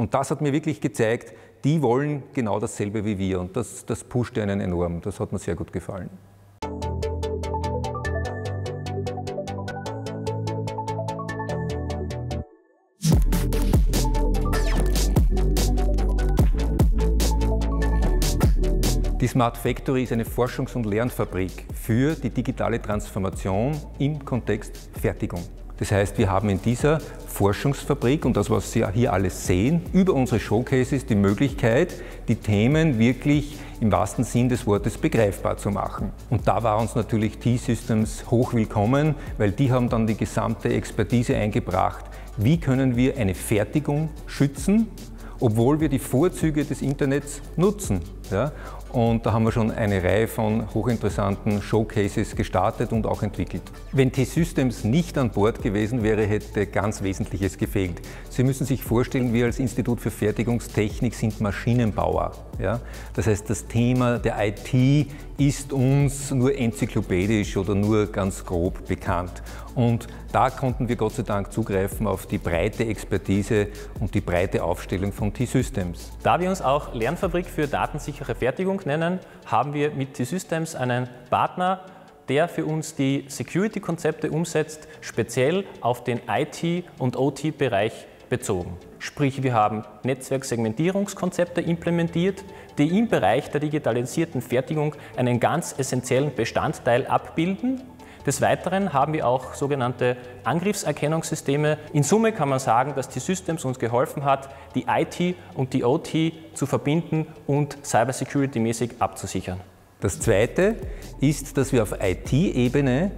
Und das hat mir wirklich gezeigt, die wollen genau dasselbe wie wir und das, das pusht einen enorm. Das hat mir sehr gut gefallen. Die Smart Factory ist eine Forschungs- und Lernfabrik für die digitale Transformation im Kontext Fertigung. Das heißt, wir haben in dieser Forschungsfabrik und das, was Sie hier alles sehen, über unsere Showcases die Möglichkeit, die Themen wirklich im wahrsten Sinn des Wortes begreifbar zu machen. Und da war uns natürlich T-Systems hoch willkommen, weil die haben dann die gesamte Expertise eingebracht, wie können wir eine Fertigung schützen, obwohl wir die Vorzüge des Internets nutzen. Ja? Und da haben wir schon eine Reihe von hochinteressanten Showcases gestartet und auch entwickelt. Wenn T-Systems nicht an Bord gewesen wäre, hätte ganz Wesentliches gefehlt. Sie müssen sich vorstellen, wir als Institut für Fertigungstechnik sind Maschinenbauer. Ja? Das heißt, das Thema der IT ist uns nur enzyklopädisch oder nur ganz grob bekannt. Und da konnten wir Gott sei Dank zugreifen auf die breite Expertise und die breite Aufstellung von T-Systems. Da wir uns auch Lernfabrik für datensichere Fertigung nennen, haben wir mit T-Systems einen Partner, der für uns die Security-Konzepte umsetzt, speziell auf den IT- und OT-Bereich bezogen. Sprich, wir haben Netzwerksegmentierungskonzepte implementiert, die im Bereich der digitalisierten Fertigung einen ganz essentiellen Bestandteil abbilden. Des Weiteren haben wir auch sogenannte Angriffserkennungssysteme. In Summe kann man sagen, dass die Systems uns geholfen hat, die IT und die OT zu verbinden und cybersecurity-mäßig abzusichern. Das Zweite ist, dass wir auf IT-Ebene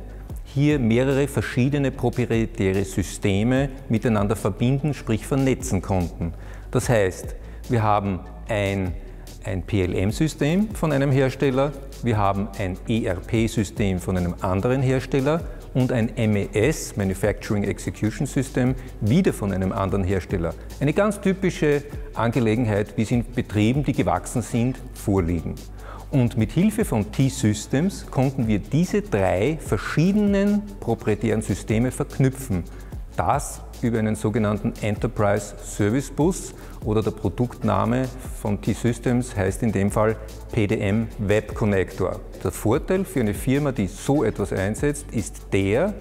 hier mehrere verschiedene proprietäre Systeme miteinander verbinden, sprich vernetzen konnten. Das heißt, wir haben ein, ein PLM-System von einem Hersteller, wir haben ein ERP-System von einem anderen Hersteller und ein MES, Manufacturing Execution System, wieder von einem anderen Hersteller. Eine ganz typische Angelegenheit, wie sie in Betrieben, die gewachsen sind, vorliegen. Und mit Hilfe von T-Systems konnten wir diese drei verschiedenen proprietären Systeme verknüpfen. Das über einen sogenannten Enterprise Service Bus oder der Produktname von T-Systems heißt in dem Fall PDM Web Connector. Der Vorteil für eine Firma, die so etwas einsetzt, ist der,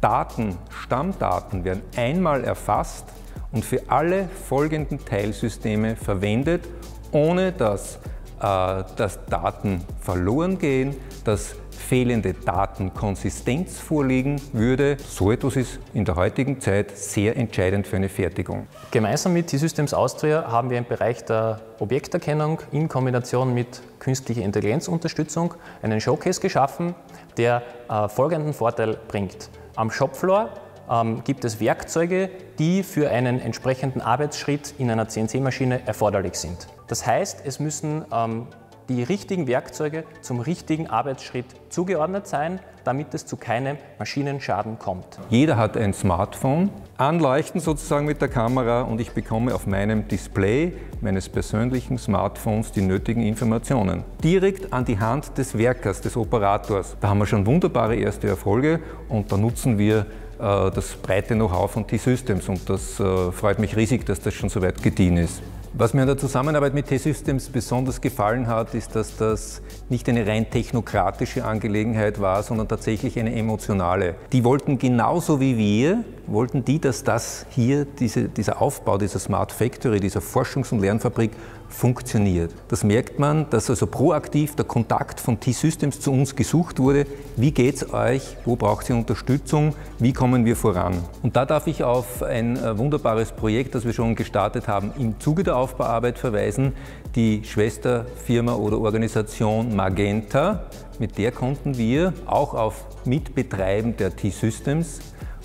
Daten, Stammdaten werden einmal erfasst und für alle folgenden Teilsysteme verwendet, ohne dass dass Daten verloren gehen, dass fehlende Datenkonsistenz vorliegen würde. So etwas ist in der heutigen Zeit sehr entscheidend für eine Fertigung. Gemeinsam mit T-Systems Austria haben wir im Bereich der Objekterkennung in Kombination mit künstlicher Intelligenzunterstützung einen Showcase geschaffen, der äh, folgenden Vorteil bringt. Am Shopfloor ähm, gibt es Werkzeuge, die für einen entsprechenden Arbeitsschritt in einer CNC-Maschine erforderlich sind. Das heißt, es müssen ähm, die richtigen Werkzeuge zum richtigen Arbeitsschritt zugeordnet sein, damit es zu keinem Maschinenschaden kommt. Jeder hat ein Smartphone, anleuchten sozusagen mit der Kamera und ich bekomme auf meinem Display meines persönlichen Smartphones die nötigen Informationen. Direkt an die Hand des Werkers, des Operators. Da haben wir schon wunderbare erste Erfolge und da nutzen wir das breite Know-how von T-Systems und das äh, freut mich riesig, dass das schon so weit gediehen ist. Was mir an der Zusammenarbeit mit T-Systems besonders gefallen hat, ist, dass das nicht eine rein technokratische Angelegenheit war, sondern tatsächlich eine emotionale. Die wollten genauso wie wir, wollten die, dass das hier, diese, dieser Aufbau dieser Smart Factory, dieser Forschungs- und Lernfabrik funktioniert. Das merkt man, dass also proaktiv der Kontakt von T-Systems zu uns gesucht wurde. Wie geht es euch? Wo braucht ihr Unterstützung? Wie kommen wir voran? Und da darf ich auf ein äh, wunderbares Projekt, das wir schon gestartet haben, im Zuge der Aufbauarbeit verweisen. Die Schwesterfirma oder Organisation Magenta, mit der konnten wir auch auf Mitbetreiben der T-Systems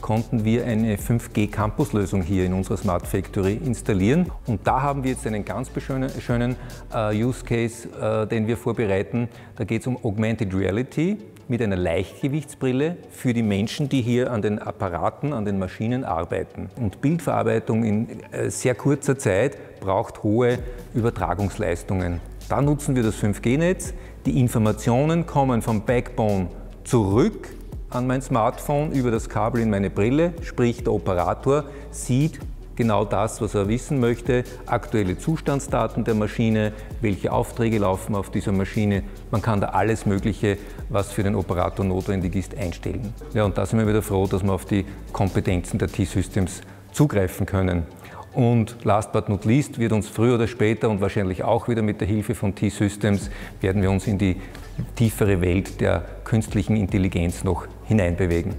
konnten wir eine 5G-Campus-Lösung hier in unserer Smart Factory installieren. Und da haben wir jetzt einen ganz schönen äh, Use Case, äh, den wir vorbereiten. Da geht es um Augmented Reality mit einer Leichtgewichtsbrille für die Menschen, die hier an den Apparaten, an den Maschinen arbeiten. Und Bildverarbeitung in äh, sehr kurzer Zeit braucht hohe Übertragungsleistungen. Da nutzen wir das 5G-Netz. Die Informationen kommen vom Backbone zurück an mein Smartphone über das Kabel in meine Brille, sprich der Operator sieht genau das, was er wissen möchte, aktuelle Zustandsdaten der Maschine, welche Aufträge laufen auf dieser Maschine. Man kann da alles Mögliche, was für den Operator notwendig ist, einstellen. Ja, und da sind wir wieder froh, dass wir auf die Kompetenzen der T-Systems zugreifen können. Und last but not least wird uns früher oder später und wahrscheinlich auch wieder mit der Hilfe von T-Systems werden wir uns in die tiefere Welt der künstlichen Intelligenz noch hineinbewegen.